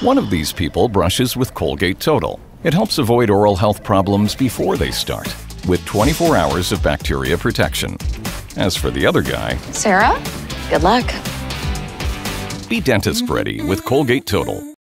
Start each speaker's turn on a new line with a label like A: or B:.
A: One of these people brushes with Colgate Total. It helps avoid oral health problems before they start, with 24 hours of bacteria protection. As for the other guy,
B: Sarah, good luck.
A: be dentist ready with Colgate Total.